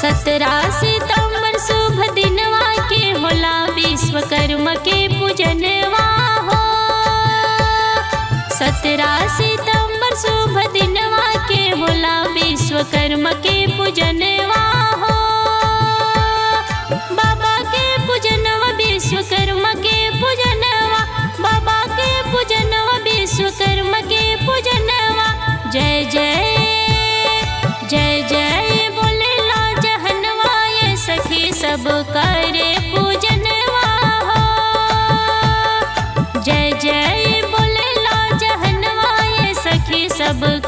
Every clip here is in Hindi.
सत्रह सितंबर शुभ दिनवा के होला विश्वकर्मा के पूजनवा हो सत्रह सितंबर शुभ दिनवा के होला विश्वकर्मा के पूजनवा हो बाबा के पूजनवा विश्वकर्मा के पूजनवा बाबा के पूजनवा विश्वकर्मा के पूजनवा जय जय सब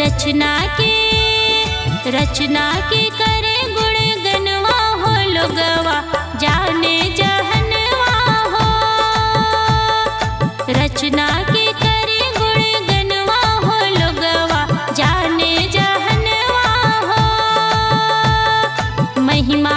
रचना के रचना के करे गुण गनवा हो लोगवा, जाने जहनवा हो। रचना के करे गुण गनवा हो लोगवा, जाने जहनवा हो। महिमा